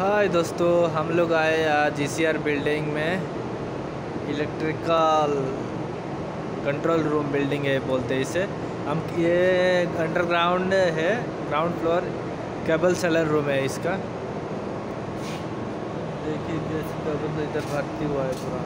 हाय दोस्तों, हम लोग आए आज जी बिल्डिंग में। इलेक्ट्रिकल कंट्रोल रूम बिल्डिंग है बोलते हैं इसे। हम ये अंडरग्राउंड है ground floor cable cellar room है इसका। देखिए केबल इधर भर्ती हुआ है पूरा।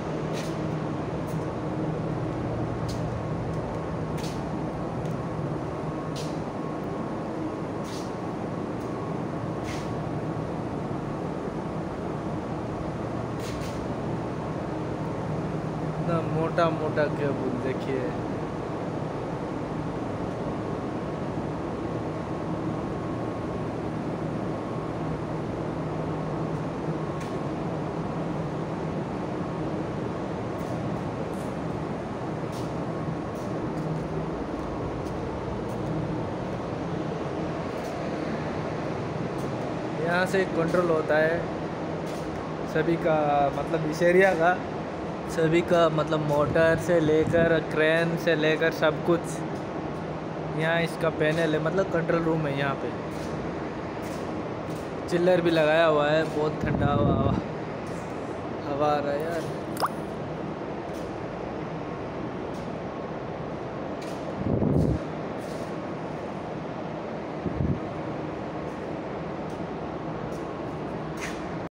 इतना मोटा मोटा केबल देखिए। यहाँ से कंट्रोल होता है। सभी का मतलब इस एरिया का। सभी का मतलब मोटर से लेकर क्रेन से लेकर सब कुछ यहाँ इसका पैनल है मतलब कंट्रोल रूम है यहाँ पे। चिल्लर भी लगाया हुआ है, बहुत ठंडा हवा हवा हवा आ रहा है यार।